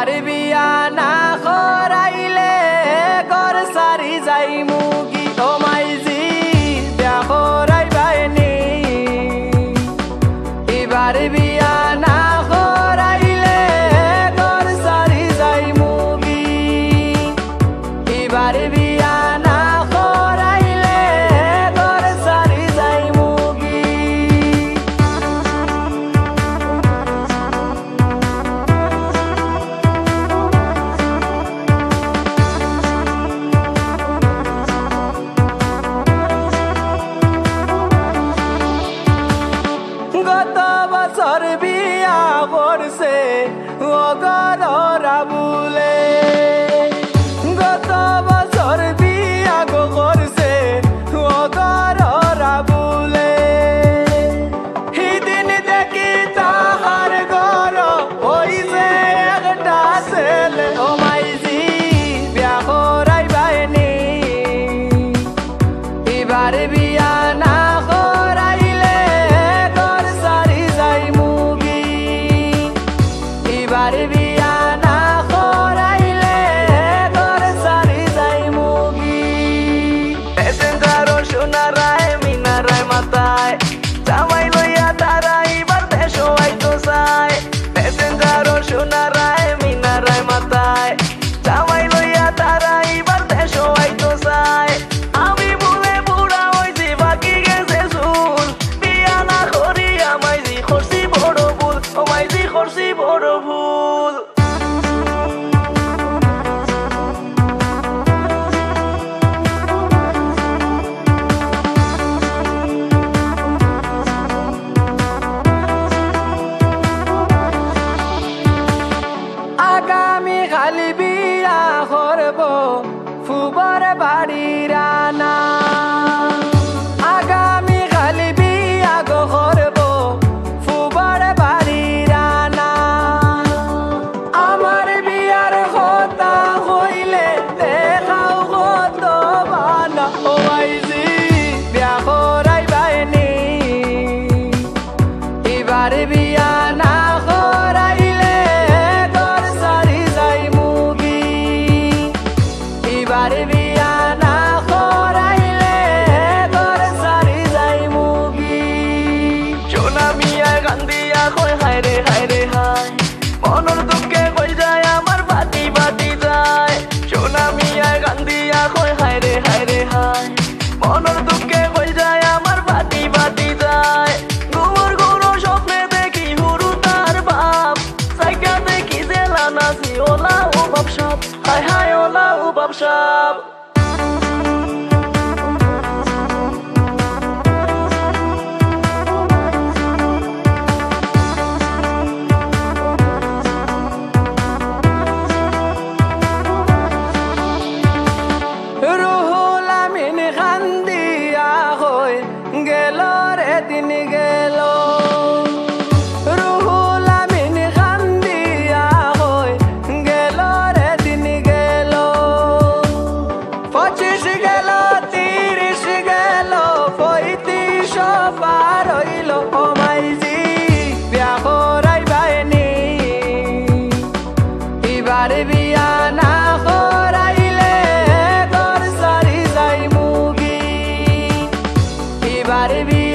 আমার বিয়া না করাইলে গর সারি যাই মুগি। ও মাইজি দেখো রাইবাইনি এবার বিয়া না করাইলে গর সারি যাই মুগি। এবার বিয়া কাবুলে। গত বছর বিয়া গো করছে অদর রাবুলে। সেদিন দেখি তাহার ঘর, ওই যে একটা ছেলে। ওমাইজি বিয়া করাই বাইনি এবার বিয়া না Everybody be গান্ধী trouble. চল্লিশ গেল, তিরিশ গেল, পঁয়ত্রিশ পার হইল কমাইজি বিয়া করাই বাইনি এবার বিয়া না করাইলে ঘর সারি যাই মুগি। এবার বিয়া